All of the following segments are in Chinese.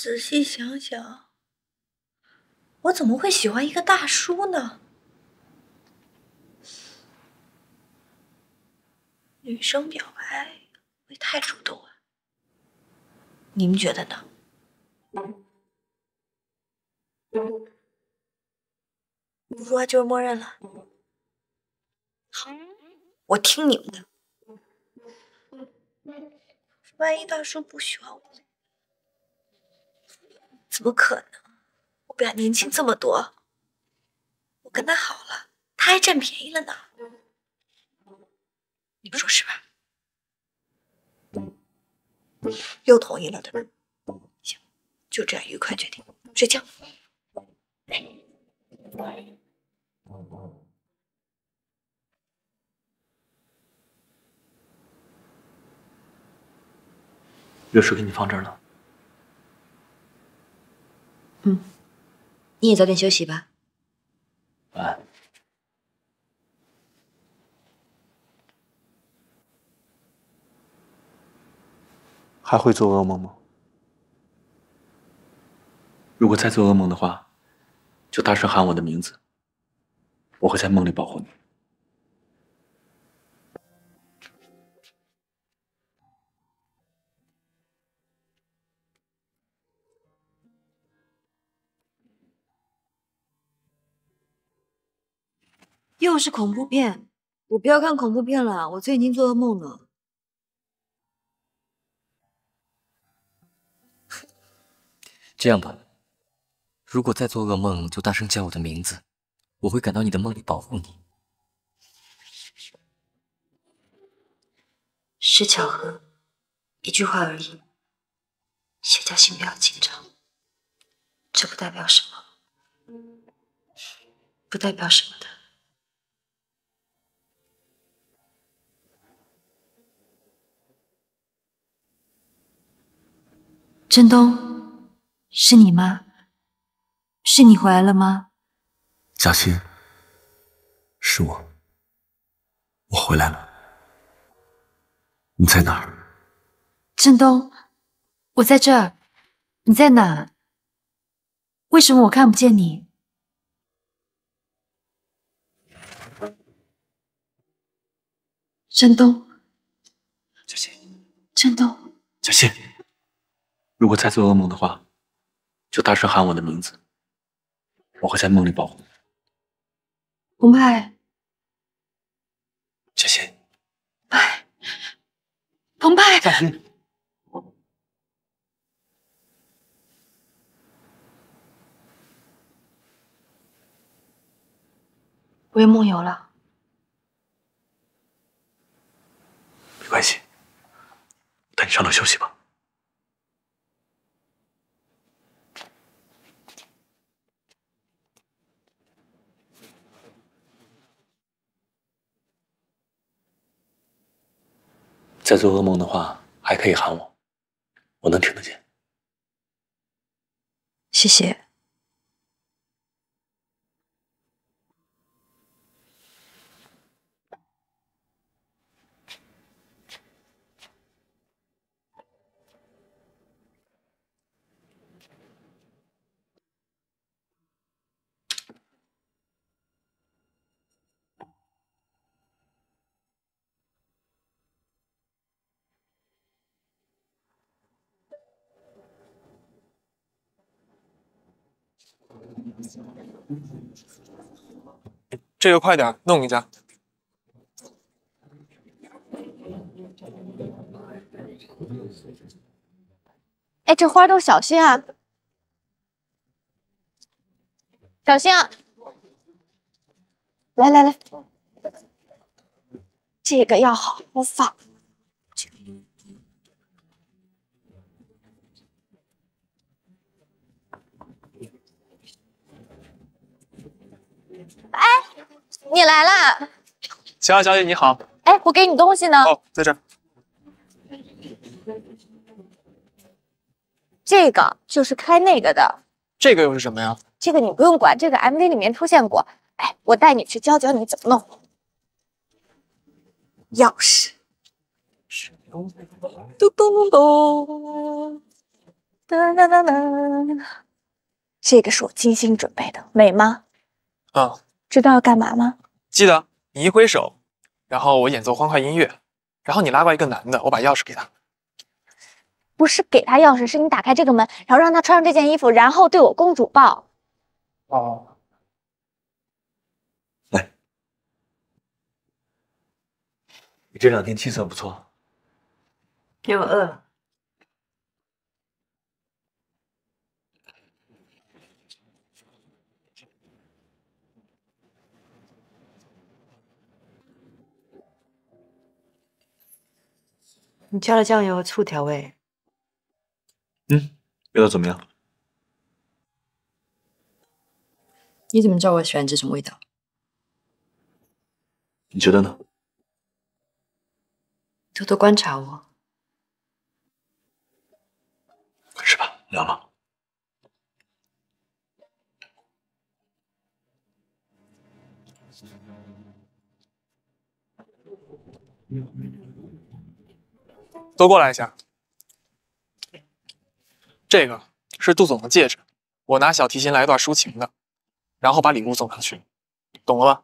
仔细想想，我怎么会喜欢一个大叔呢？女生表白会太主动啊？你们觉得呢？不说话就是默认了。好，我听你们的。万一大叔不喜欢我，怎么可能？我比他年轻这么多，我跟他好了，他还占便宜了呢。你们说是吧？又同意了，对吧？行，就这样愉快决定，睡觉。热水给你放这儿了。嗯，你也早点休息吧。晚安。还会做噩梦吗？如果再做噩梦的话，就大声喊我的名字，我会在梦里保护你。又是恐怖片，我不要看恐怖片了，我最近做噩梦了。这样吧，如果再做噩梦，就大声叫我的名字，我会赶到你的梦里保护你。是巧合，一句话而已。谢家欣不要紧张，这不代表什么，不代表什么的。振东。是你吗？是你回来了吗？嘉欣，是我，我回来了。你在哪儿？振东，我在这儿。你在哪？为什么我看不见你？振东，嘉欣，振东，嘉欣，如果再做噩梦的话。就大声喊我的名字，我会在梦里保护你。澎湃，嘉欣，派，澎湃，嘉欣，我又梦游了，没关系，带你上楼休息吧。再做噩梦的话，还可以喊我，我能听得见。谢谢。这个快点弄一下。哎，这花都小心啊，小心啊！来来来，这个要好好放。哎，你来啦！秦小姐你好。哎，我给你东西呢。哦，在这儿。这个就是开那个的。这个又是什么呀？这个你不用管，这个 MV 里面出现过。哎，我带你去教教你怎么弄。钥匙。咚咚咚咚。噔噔噔噔，这个是我精心准备的，美吗？嗯，知道要干嘛吗？记得你一挥手，然后我演奏欢快音乐，然后你拉过来一个男的，我把钥匙给他。不是给他钥匙，是你打开这个门，然后让他穿上这件衣服，然后对我公主抱。哦，来你这两天气色不错，因为我饿了。你加了酱油和醋调味，嗯，味道怎么样？你怎么知道我喜欢这种味道？你觉得呢？多多观察我。快吃吧，凉了。都过来一下。这个是杜总的戒指，我拿小提琴来一段抒情的，然后把礼物送上去，懂了吧？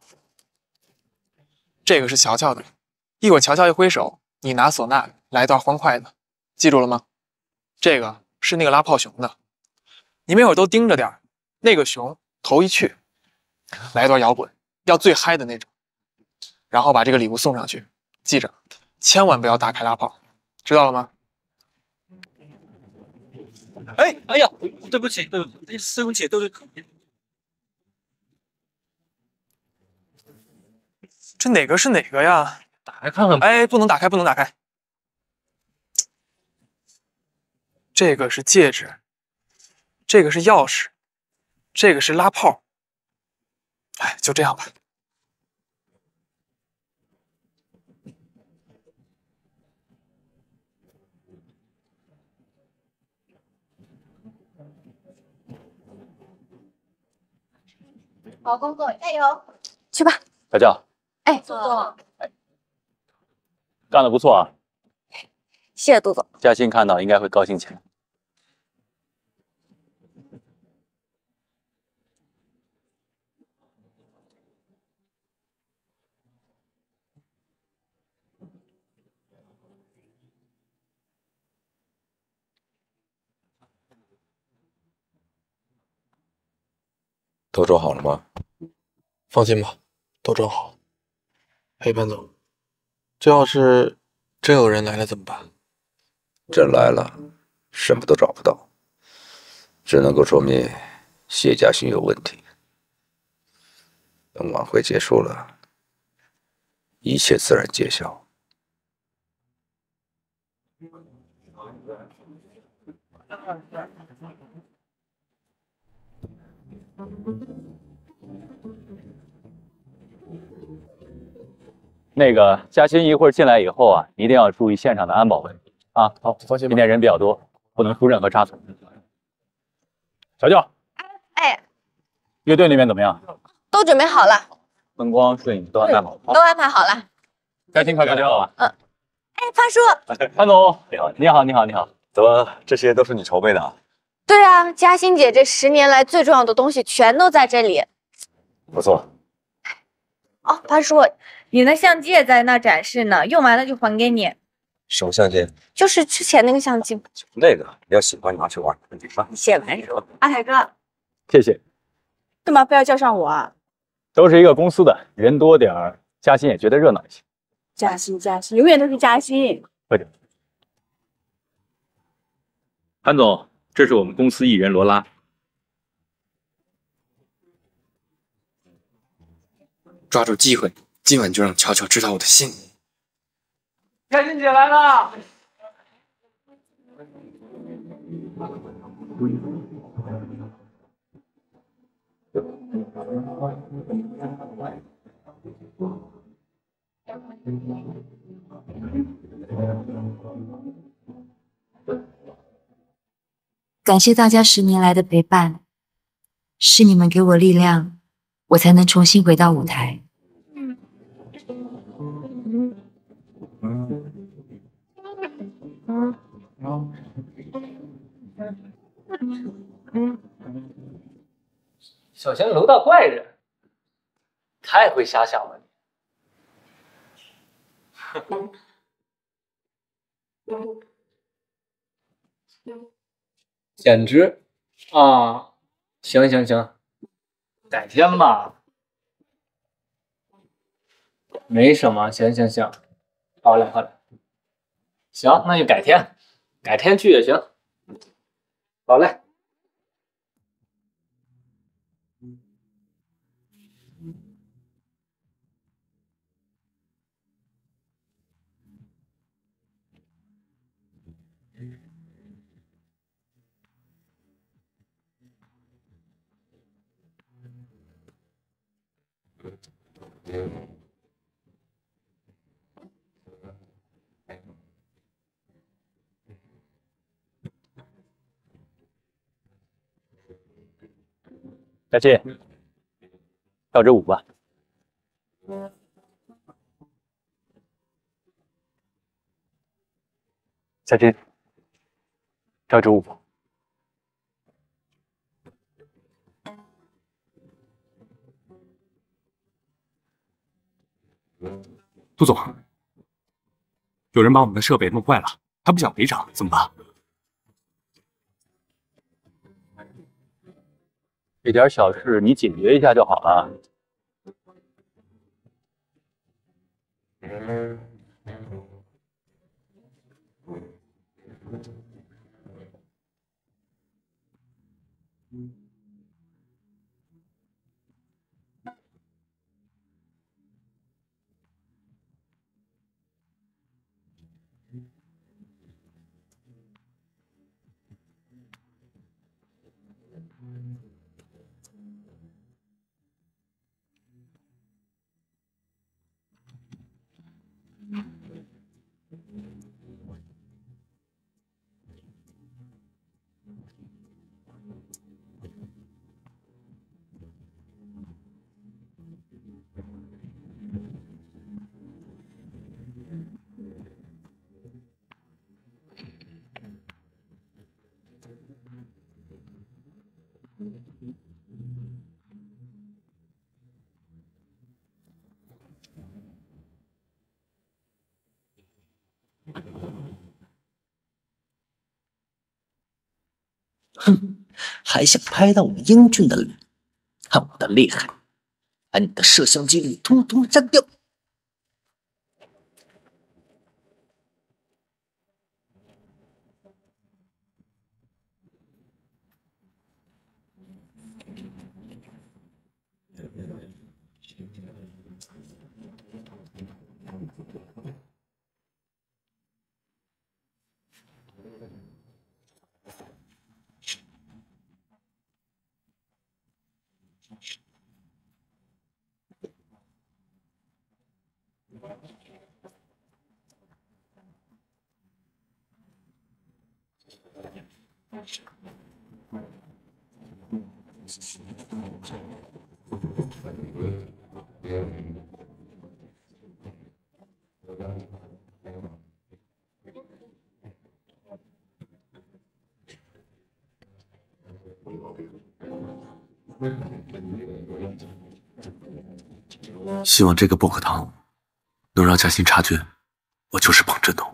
这个是乔乔的，一会儿乔乔一挥手，你拿唢呐来一段欢快的，记住了吗？这个是那个拉炮熊的，你们一会儿都盯着点，那个熊头一去，来一段摇滚，要最嗨的那种，然后把这个礼物送上去，记着，千万不要打开拉炮，知道了吗？哎，哎呀，对不起，对不起，对不起，对不起。这哪个是哪个呀？打开看看吧。哎，不能打开，不能打开。这个是戒指，这个是钥匙，这个是拉炮。哎，就这样吧。好工作，加油！去吧。小教哎，杜总，干得不错啊，谢谢杜总。嘉欣看到应该会高兴起来。都装好了吗？放心吧，都装好。哎，潘总，这要是真有人来了怎么办？真来了，什么都找不到，只能够说明谢家勋有问题。等晚会结束了，一切自然揭晓。那个嘉欣一会儿进来以后啊，一定要注意现场的安保问题啊。好，放心吧。今天人比较多，不能出任何差错。小舅，哎，乐队那边怎么样？都准备好了，灯光、摄影都安排好了。都安排好了。嘉欣快点好啊！哎，潘叔，潘总，你好，你好，你好，你好。怎么这些都是你筹备的啊？对啊，嘉欣姐这十年来最重要的东西全都在这里。不错，哦，潘叔，你的相机也在那展示呢，用完了就还给你。什么相机？就是之前那个相机。那个，你要喜欢你拿去玩，问题吧。写完手，阿凯哥，谢谢。干嘛非要叫上我啊？都是一个公司的，人多点儿，嘉欣也觉得热闹一些。嘉欣，嘉欣，永远都是嘉欣。快点。潘总，这是我们公司艺人罗拉。抓住机会，今晚就让乔乔知道我的心。开心姐来了。感谢大家十年来的陪伴，是你们给我力量，我才能重新回到舞台。小贤楼道怪人，太会瞎想了你。简直啊！行行行，改天吧。没什么，行行行，好嘞好嘞。行，那就改天，改天去也行。好嘞。佳琪，跳支舞吧。佳琪，跳支舞。杜总，有人把我们的设备弄坏了，还不想赔偿，怎么办？这点小事你解决一下就好了。哼，还想拍到我英俊的脸，看我的厉害，把你的摄像机里通通删掉！希望这个薄荷糖能让嘉欣察觉，我就是彭振东。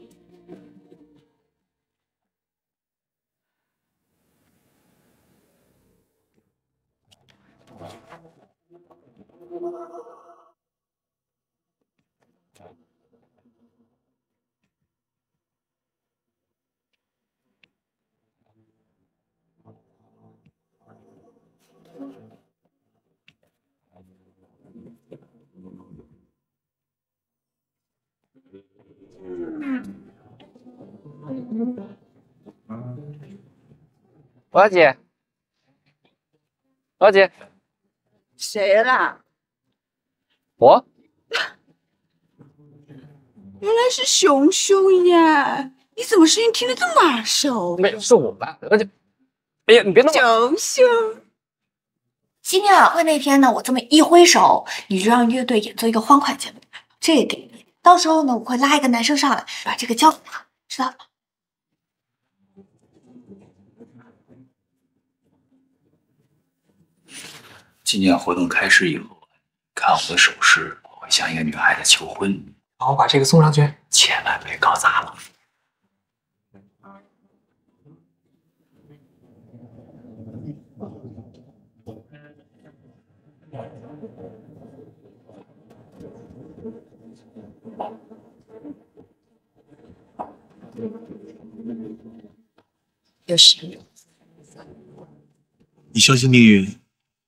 罗姐，罗姐，谁啦？我原来是熊熊呀！你怎么声音听得这么耳熟？没有是我吧？而且，哎呀，你别那么熊熊。今天晚会那天呢，我这么一挥手，你就让乐队演奏一个欢快节目，这个给你。到时候呢，我会拉一个男生上来，把这个交给他，知道了吗？纪念活动开始以后，看我的手势，我会向一个女孩子求婚，然后把这个送上去。千万别搞砸了。有事。你相信命运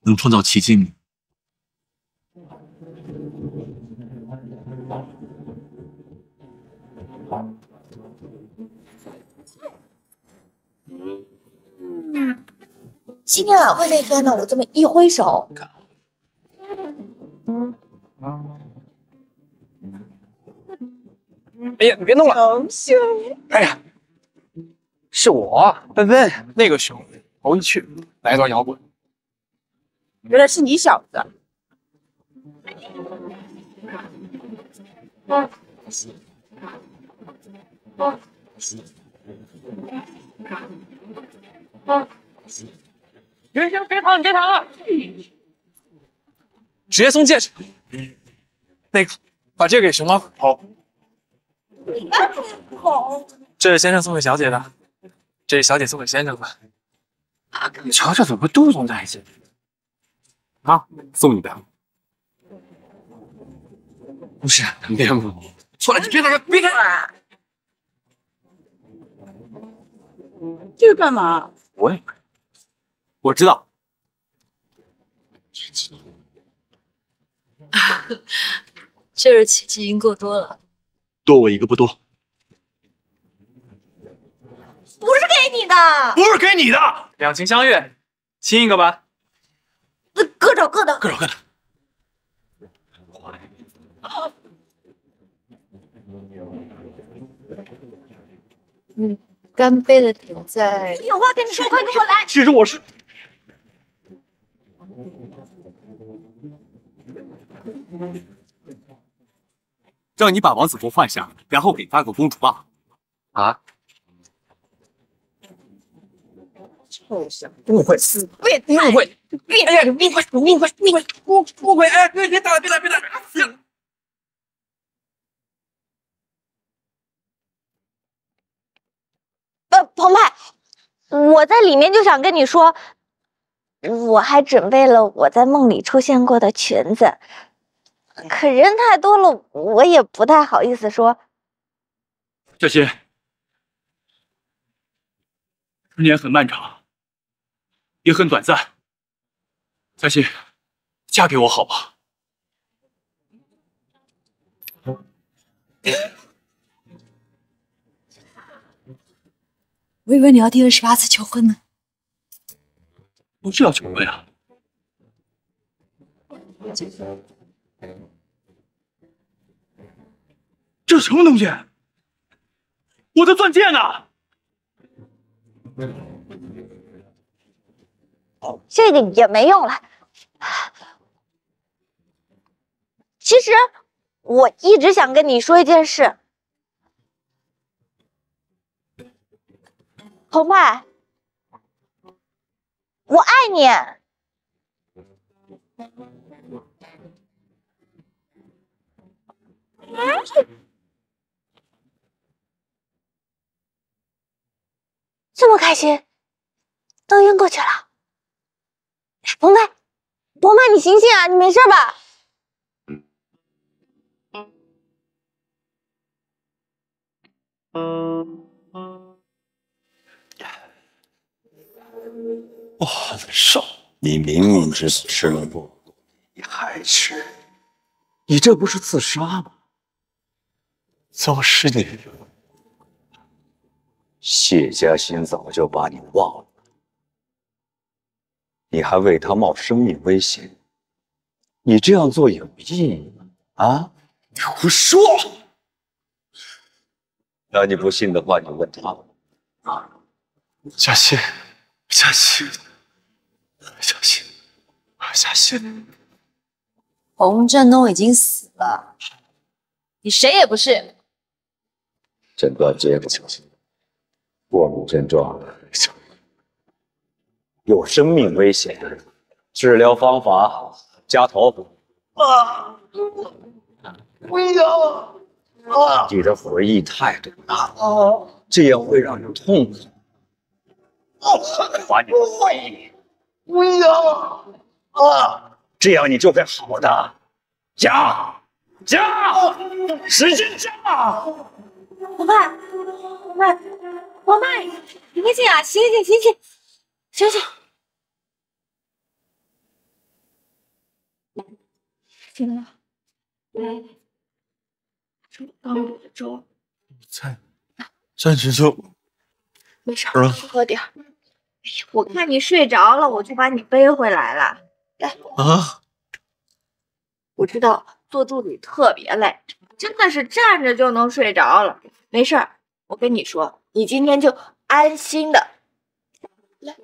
能创造奇迹吗？新年晚会那天呢，我这么一挥手，哎呀，你别弄了！熊熊，哎呀，是我，奔奔，那个熊头一去，来一段摇滚。原来是你小子。行行，别躺，你别躺了。直接送戒指。那个，把这个给熊猫头。好，这是先生送给小姐的，这是小姐送给先生的。你瞧瞧，怎么和杜总在一起？啊，送你的。不是，别不，错了，你别打开，别开。这个干嘛？我也不知道，我知道。这日奇迹已经够多了。多我一个不多，不是给你的，不是给你的。两情相悦，亲一个吧。各找各的。各找各的。嗯，干杯的点在。有话跟你说，快跟我来。其实我是。让你把王子服换下，然后给发个公主抱。啊？臭小子误会，变误会，变哎呀，误会，误会，误会，误误会！哎，别别打了，别打，别打！呃，澎湃，我在里面就想跟你说，我还准备了我在梦里出现过的裙子，可人太多了，我也不太好意思说。小新，十年很漫长，也很短暂。小新，嫁给我好吗？我以为你要第二十八次求婚呢。不是要求婚啊！这是什么东西？我的钻戒呢？这个也没用了。其实我一直想跟你说一件事，澎湃，我爱你。这么开心，都晕过去了。醒醒啊！你没事吧？我很少，你明明知道吃了不够，你还吃，你这不是自杀吗？怎么是你？谢家欣早就把你忘了，你还为他冒生命危险，你这样做有意义吗？啊？你胡说！那你不信的话，你问他吧。啊，嘉欣，嘉欣，嘉欣，嘉欣，洪振东已经死了，你谁也不是。诊断结果，过敏症状，有生命危险，治疗方法加头。啊！不要！啊！你的回忆太多了，啊，这样会让人痛苦。把你的回忆，不要！啊！这样你就会好的。加，加，使劲加！王派，王派，王派，醒醒啊！醒醒，醒醒，醒醒！醒了，来，粥，刚煮的粥。再，再吃粥。没事，多喝点。哎呀，我看你睡着了，我就把你背回来了。来。啊。我知道做助理特别累，真的是站着就能睡着了。没事儿，我跟你说，你今天就安心的来，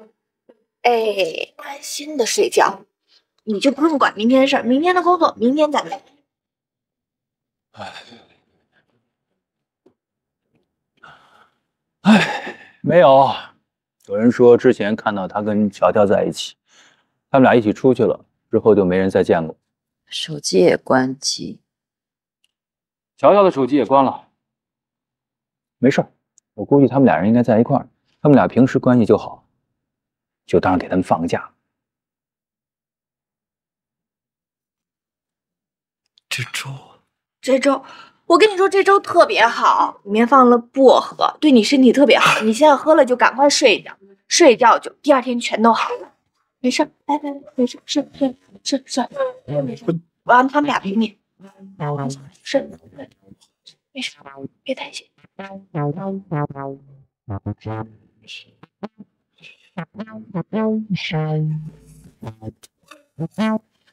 哎，安心的睡觉，你就不用管明天的事儿，明天的工作明天再来。哎，哎，没有，有人说之前看到他跟乔乔在一起，他们俩一起出去了，之后就没人再见过。手机也关机，乔乔的手机也关了。没事我估计他们俩人应该在一块儿。他们俩平时关系就好，就当给他们放个假。这粥，这粥，我跟你说，这粥特别好，里面放了薄荷，对你身体特别好。你现在喝了就赶快睡一觉，睡一觉就第二天全都好了。没事，来来来，没事，睡睡睡睡，没事，我让他们俩陪你。睡，没事，别担心。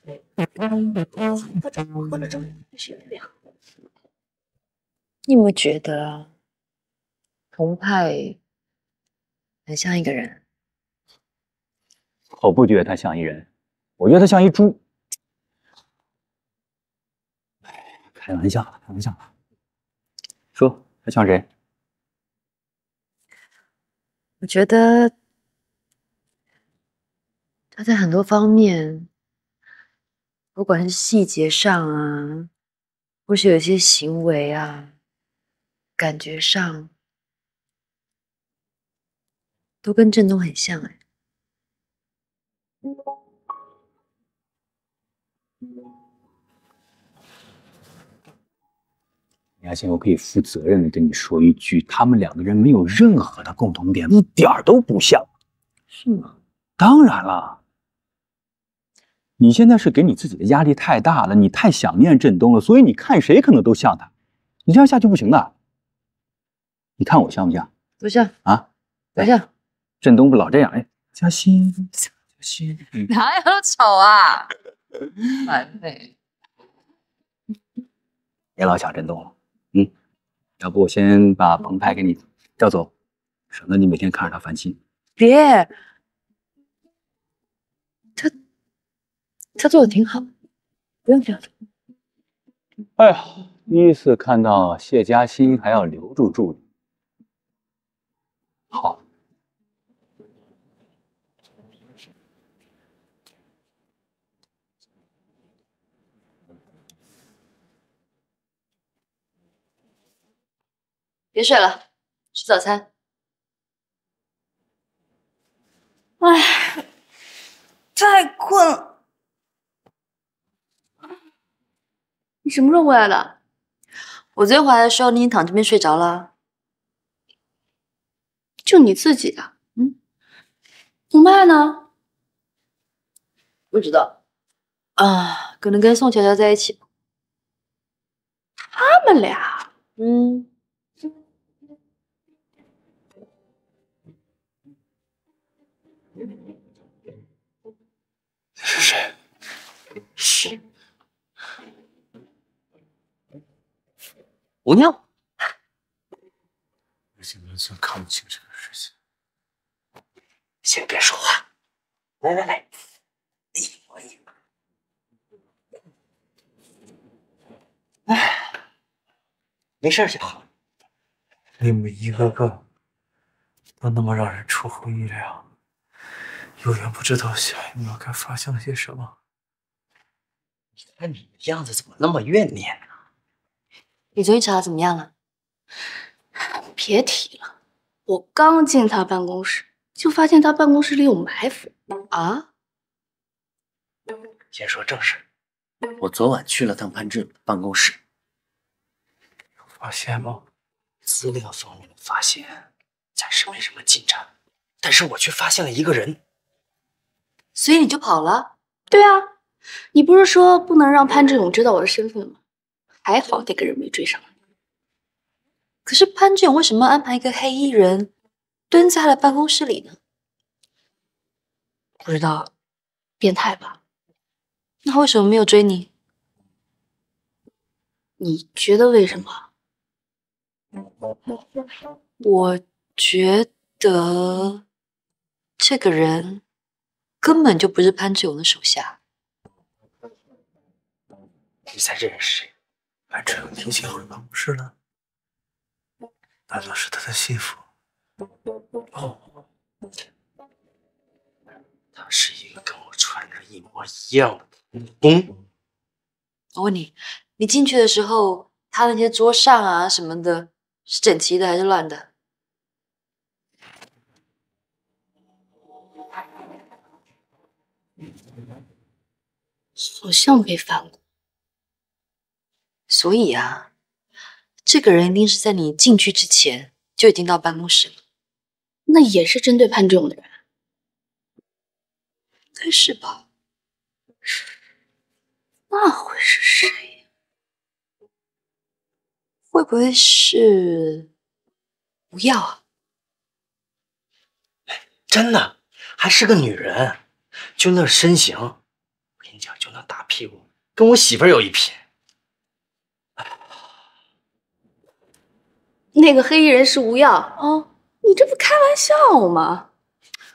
你有没有觉得澎湃很像一个人？我不觉得他像一人，我觉得他像一猪。开玩笑，开玩笑。说他像谁？我觉得他在很多方面，不管是细节上啊，或是有些行为啊，感觉上都跟振东很像哎。亚欣，我可以负责任的跟你说一句，他们两个人没有任何的共同点，一点都不像。是吗？当然了，你现在是给你自己的压力太大了，你太想念振东了，所以你看谁可能都像他，你这样下去不行的。你看我像不像？不像啊？不像。振东不老这样，哎，嘉欣，嘉欣，哪有丑啊？完美。别老想振东了。嗯，要不我先把澎湃给你调走，省得你每天看着他烦心。别，他做的挺好，不用调走。哎呀，第一次看到谢嘉欣还要留住助理，好。别睡了，吃早餐。哎，太困了。你什么时候回来的？我昨天回来的时候，你已经躺这边睡着了。就你自己啊？嗯。澎湃呢？不知道。啊，可能跟宋乔乔在一起。他们俩？嗯。是谁？是吴尿。而且文森看不清这个事情。先别说话，来来来，一模一样。哎，没事就好。你们一个个都那么让人出乎意料，永远不知道下一秒该发生些什么。你看你的样子怎么那么怨念呢？你昨天查的怎么样了？别提了，我刚进他办公室，就发现他办公室里有埋伏啊！先说正事，我昨晚去了趟潘志勇的办公室，有发现吗？资料方面的发现暂时没什么进展，但是我却发现了一个人。所以你就跑了？对啊，你不是说不能让潘志勇知道我的身份吗？还好那个人没追上来。可是潘志勇为什么安排一个黑衣人蹲在他的办公室里呢？不知道，变态吧？那为什么没有追你？你觉得为什么？我觉得这个人根本就不是潘志勇的手下。你猜这人是谁？潘志勇提前回办公室了。难道是他的幸福？哦，他是一个跟我穿着一模一样的蜈蚣。我问你，你进去的时候，他那些桌上啊什么的，是整齐的还是乱的？好像没翻过。所以啊。这个人一定是在你进去之前就已经到办公室了，那也是针对潘志勇的人，应该是吧？那会是谁？会不会是吴耀啊？真的，还是个女人，就那身形，我跟你讲，就那大屁股，跟我媳妇有一拼。那个黑衣人是吴耀哦！你这不开玩笑吗？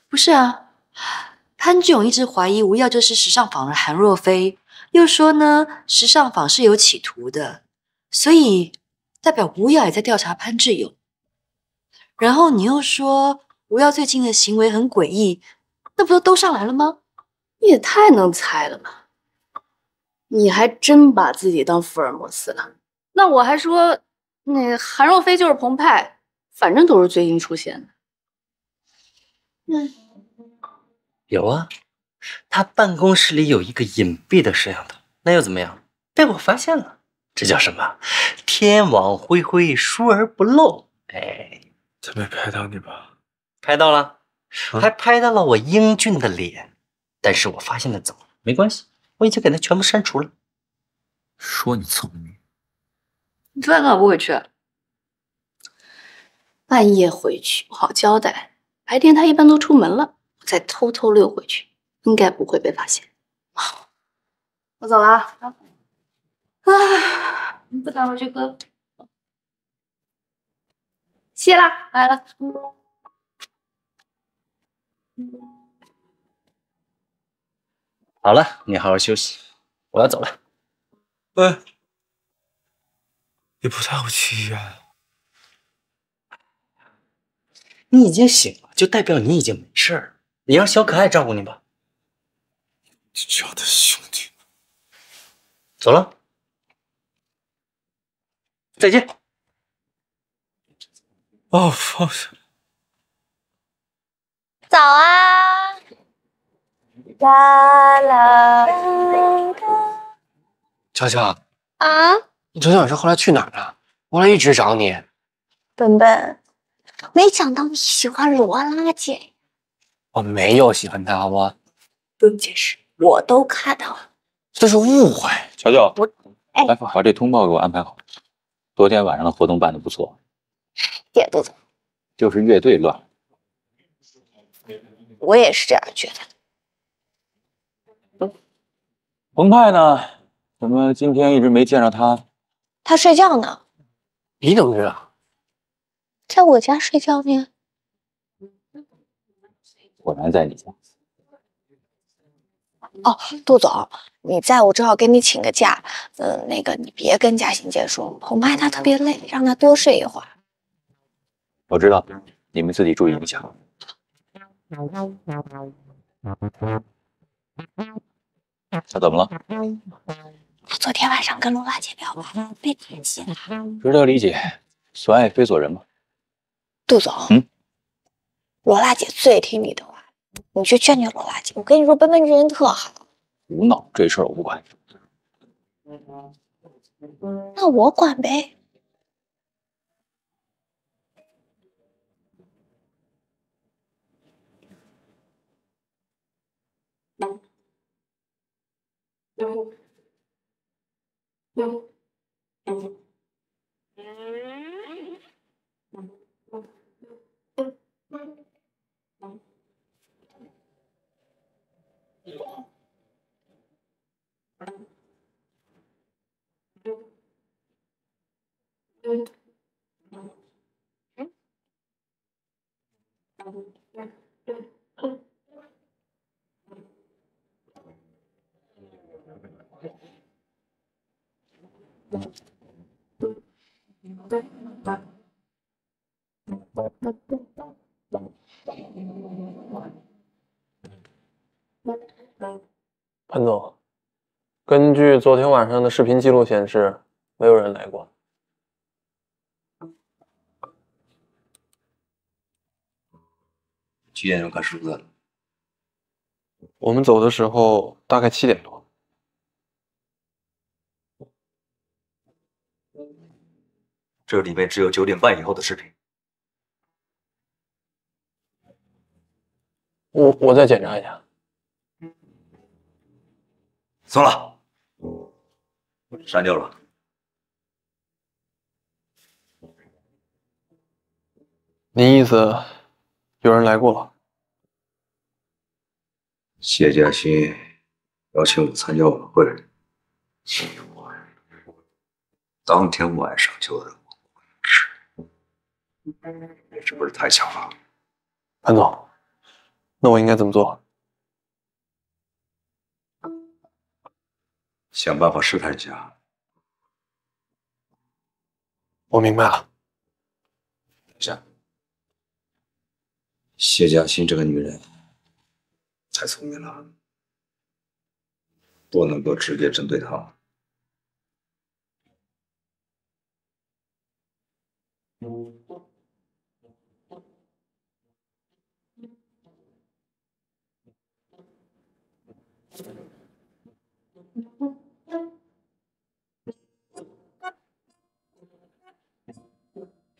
不是啊，潘志勇一直怀疑吴耀就是时尚坊的韩若飞，又说呢时尚坊是有企图的，所以代表吴耀也在调查潘志勇。然后你又说吴耀最近的行为很诡异，那不都都上来了吗？你也太能猜了吧！你还真把自己当福尔摩斯了。那我还说。那韩若飞就是澎湃，反正都是最近出现的。嗯，有啊，他办公室里有一个隐蔽的摄像头，那又怎么样？被我发现了，这叫什么？天网恢恢，疏而不漏。哎，他没拍到你吧？拍到了，还拍到了我英俊的脸，但是我发现的早，没关系，我已经给他全部删除了。说你聪明。你昨晚干嘛不回去？半夜回去不好交代，白天他一般都出门了，我再偷偷溜回去，应该不会被发现。我走了啊！啊，你不打回去喝？谢啦，来了。好了，你好好休息，我要走了。喂。你不带我去医院？你已经醒了，就代表你已经没事了。你让小可爱照顾你吧。你家的兄弟，走了，再见。把我放下。早啊！啦啦啦！乔乔啊。你昨天晚上后来去哪儿了？我俩一直找你。本本，没想到你喜欢罗拉姐。我没有喜欢她，好不？不用解释，我都看到了。这是误会。乔乔，我哎，把这通报给我安排好。昨天晚上的活动办的不错。瘪肚子。就是乐队乱了。我也是这样觉得。嗯澎湃呢？怎么今天一直没见着他？他睡觉呢，你怎么知道？在我家睡觉呢。果然在你家。哦，杜总，你在我正好给你请个假。嗯，那个你别跟嘉欣姐说，我妈她特别累，让她多睡一会儿。我知道，你们自己注意影响。他怎么了？他昨天晚上跟罗拉姐表白，被联系了。值得理解，所爱非所人吗。杜总，嗯，罗拉姐最听你的话，你去劝劝罗拉姐。我跟你说，奔奔这人特好。胡闹，这事儿我不管。那我管呗。潘昨天晚上的视频记录显示，没有人来过。几点钟看数字？我们走的时候大概七点多。这里面只有九点半以后的视频。我我再检查一下。算了，删掉了。您意思有人来过了？谢嘉欣邀请我参加晚会，当天晚上就让我吃，这不是太巧了？潘总，那我应该怎么做？想办法试探一下。我明白了。等一下，谢嘉欣这个女人太聪明了，不能够直接针对她。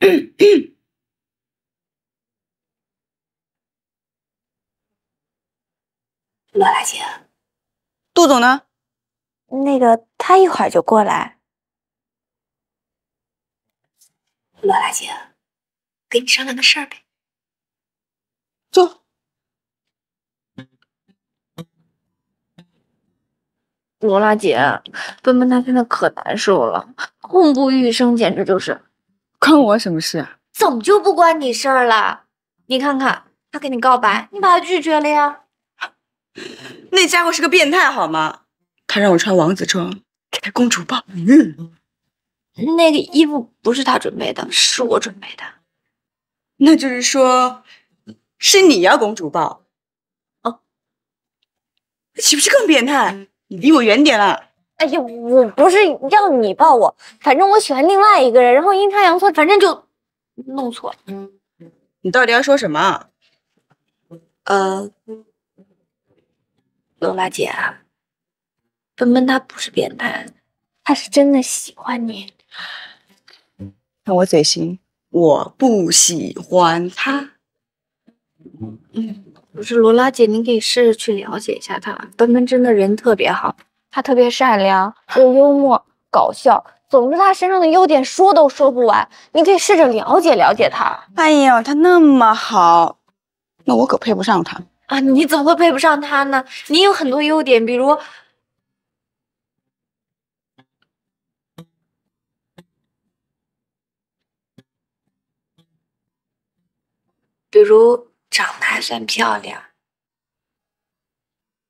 罗拉姐，杜总呢？那个他一会儿就过来。罗拉姐，跟你商量个事儿呗。坐。罗拉姐，笨笨他现在可难受了，痛不欲生，简直就是。关我什么事啊？怎么就不关你事儿了？你看看，他跟你告白，你把他拒绝了呀？那家伙是个变态，好吗？他让我穿王子装，给他公主抱。嗯，那个衣服不是他准备的，是我准备的。那就是说，是你要公主抱。哦，那岂不是更变态？你离我远点了。哎呀，我不是要你抱我，反正我喜欢另外一个人，然后阴差阳错，反正就弄错了。你到底要说什么？呃，罗拉姐啊，奔奔他不是变态，他是真的喜欢你。看我嘴型，我不喜欢他。嗯，不是罗拉姐，你可以试着去了解一下他。奔奔真的人特别好，他特别善良，又幽默搞笑，总之他身上的优点说都说不完。你可以试着了解了解他。哎呦，他那么好，那我可配不上他。啊，你怎么会配不上他呢？你有很多优点，比如，比如长得还算漂亮，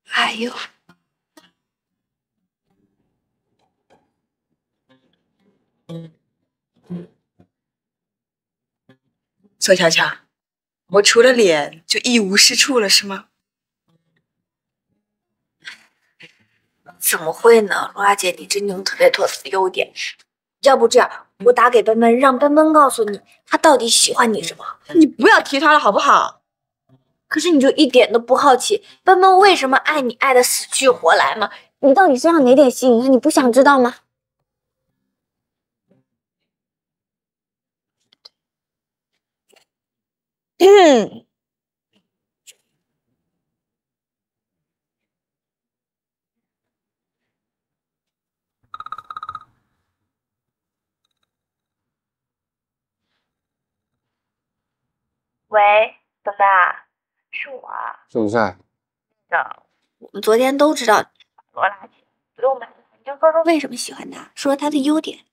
还有，宋乔乔，我除了脸就一无是处了是吗？怎么会呢？罗阿姐，你真的有特别多的优点。要不这样，我打给奔奔，让奔奔告诉你他到底喜欢你什么。你不要提他了好不好？可是你就一点都不好奇奔奔为什么爱你爱的死去活来吗？你到底身上哪点吸引他？你不想知道吗？喂，奔奔啊，是我啊。是不是？的，我们昨天都知道罗拉姐，不用瞒你就说说为什么喜欢她，说说她的优点。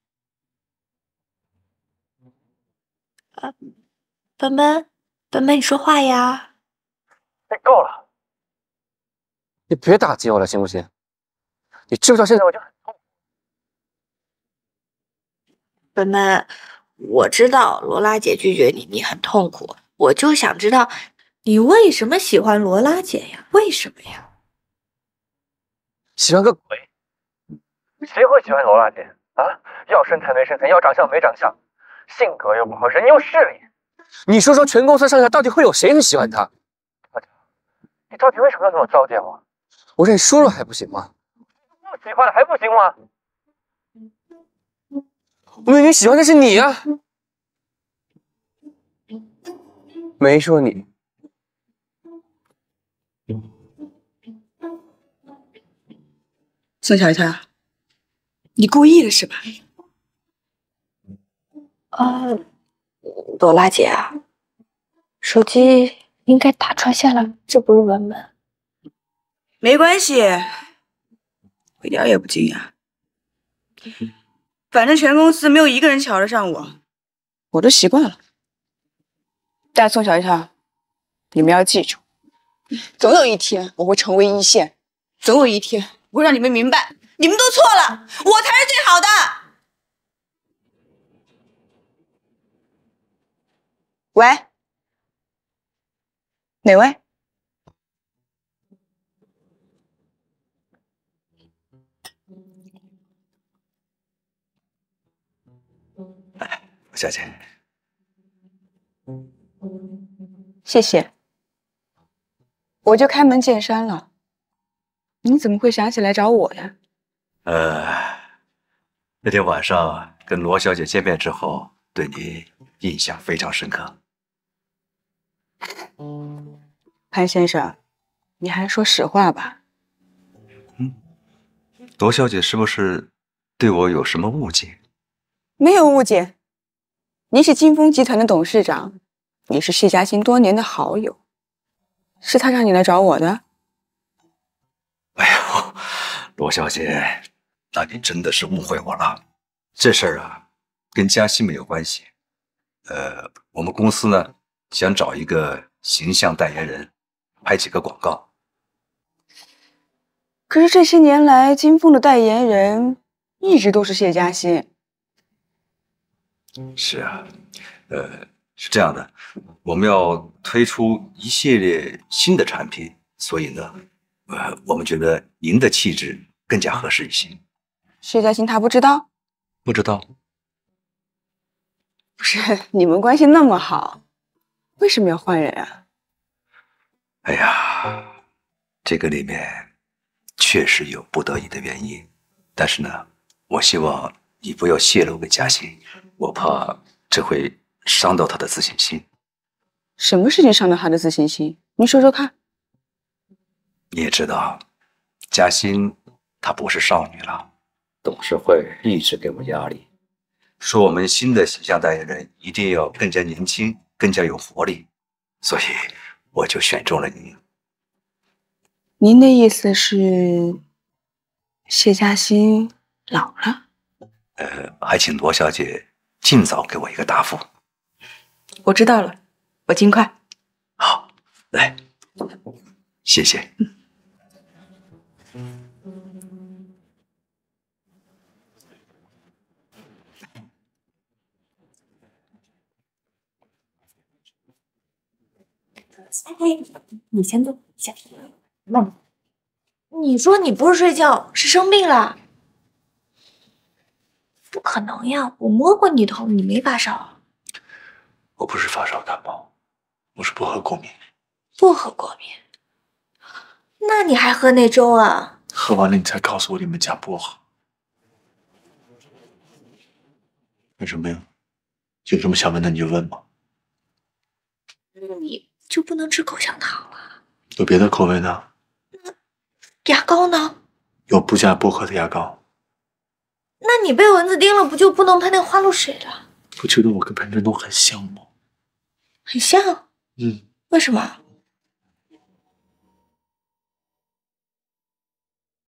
啊，奔奔，奔奔，你说话呀！哎，够了，你别打击我了，行不行？你知不知道现在我就很痛苦？本本，我知道罗拉姐拒绝你，你很痛苦。我就想知道，你为什么喜欢罗拉姐呀？为什么呀？喜欢个鬼！谁会喜欢罗拉姐啊？要身材没身材，要长相没长相，性格又不好，人又势利。你说说，全公司上下到底会有谁会喜欢她？你到底为什么要这么糟践我？我认输了还不行吗？不喜欢了还不行吗？我明明喜欢的是你啊！没说你。宋小乔，你故意的是吧？啊，朵拉姐啊，手机应该打穿线了，这不是文本。没关系，我一点也不惊讶。反正全公司没有一个人瞧得上我，我都习惯了。但宋小乔，你们要记住，总有一天我会成为一线，总有一天我会让你们明白，你们都错了，我才是最好的。喂，哪位？小姐，谢谢。我就开门见山了，你怎么会想起来找我呀？呃，那天晚上跟罗小姐见面之后，对你印象非常深刻。潘先生，你还是说实话吧。嗯罗小姐是不是对我有什么误解？没有误解，您是金丰集团的董事长，你是谢家欣多年的好友，是他让你来找我的。哎呦罗小姐，那您真的是误会我了。这事儿啊，跟嘉欣没有关系。呃，我们公司呢想找一个形象代言人，拍几个广告。可是这些年来，金凤的代言人一直都是谢嘉欣。是啊，呃，是这样的，我们要推出一系列新的产品，所以呢，呃，我们觉得您的气质更加合适一些。谢嘉欣他不知道？不知道，不是，你们关系那么好，为什么要换人啊？哎呀，这个里面确实有不得已的原因，但是呢，我希望你不要泄露给嘉欣，我怕这会伤到她的自信心。什么事情伤到他的自信心？你说说看。你也知道，嘉欣她不是少女了，董事会一直给我压力，说我们新的形象代言人一定要更加年轻，更加有活力，所以我就选中了您。您的意思是，谢嘉欣老了？呃，还请罗小姐尽早给我一个答复。我知道了，我尽快。好来，谢谢。哎，你先坐，先。那，你说你不是睡觉，是生病了？不可能呀！我摸过你头，你没发烧。我不是发烧感冒，我是薄荷过敏。薄荷过敏？那你还喝那粥啊？喝完了你才告诉我里面加薄荷。干什么呀？有什么想问的你就问嘛。你就不能吃口香糖了？有别的口味呢？牙膏呢？有不加薄荷的牙膏。那你被蚊子叮了，不就不能喷那花露水了？不觉得我跟潘振东很像吗？很像。嗯。为什么？